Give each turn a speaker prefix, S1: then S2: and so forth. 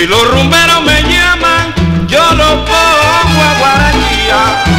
S1: Si los rumberos me llaman, yo los pongo a guaranía.